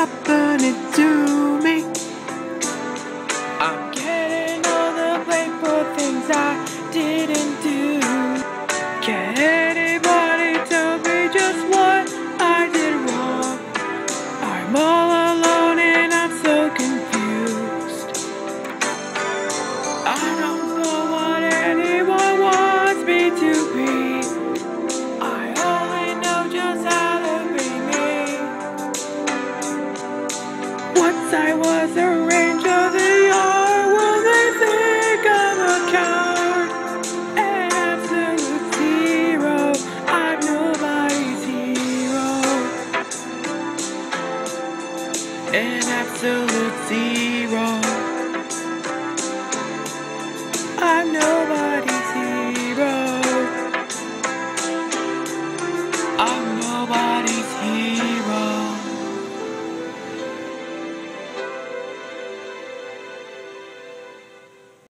happening to me. I'm I was a ranger, the yard. will they think I'm a coward. An absolute zero, I'm nobody's hero. An absolute zero. I'm nobody's hero. I'm nobody's hero.